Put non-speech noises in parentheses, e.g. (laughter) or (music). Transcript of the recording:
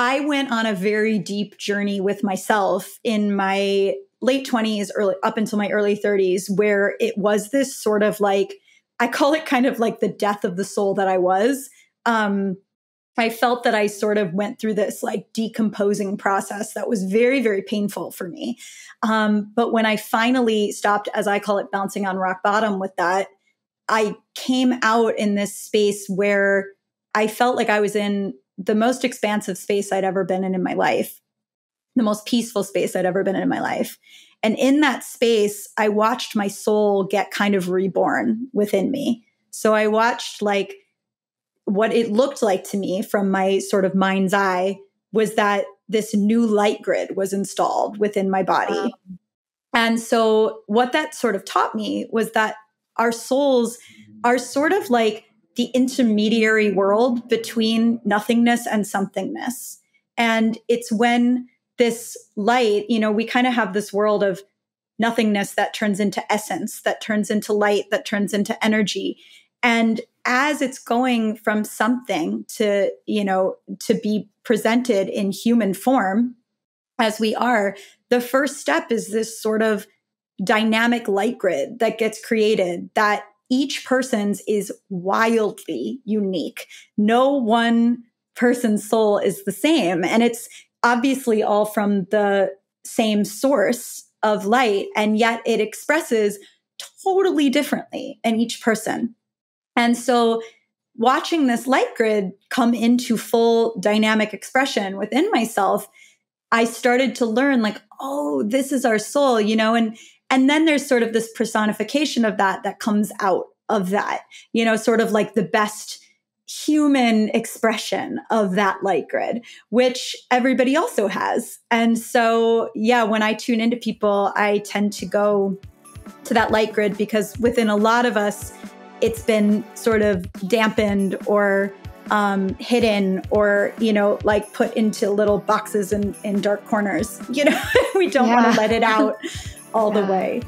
I went on a very deep journey with myself in my late 20s, early up until my early 30s, where it was this sort of like, I call it kind of like the death of the soul that I was. Um, I felt that I sort of went through this like decomposing process that was very, very painful for me. Um, but when I finally stopped, as I call it, bouncing on rock bottom with that, I came out in this space where I felt like I was in the most expansive space I'd ever been in in my life, the most peaceful space I'd ever been in in my life. And in that space, I watched my soul get kind of reborn within me. So I watched like what it looked like to me from my sort of mind's eye was that this new light grid was installed within my body. Wow. And so what that sort of taught me was that our souls are sort of like the intermediary world between nothingness and somethingness. And it's when this light, you know, we kind of have this world of nothingness that turns into essence, that turns into light, that turns into energy. And as it's going from something to, you know, to be presented in human form, as we are, the first step is this sort of dynamic light grid that gets created that each person's is wildly unique. No one person's soul is the same. And it's obviously all from the same source of light, and yet it expresses totally differently in each person. And so watching this light grid come into full dynamic expression within myself, I started to learn like, oh, this is our soul, you know, and and then there's sort of this personification of that that comes out of that, you know, sort of like the best human expression of that light grid, which everybody also has. And so, yeah, when I tune into people, I tend to go to that light grid because within a lot of us, it's been sort of dampened or um, hidden or you know like put into little boxes in, in dark corners (laughs) you know we don't yeah. want to let it out (laughs) all yeah. the way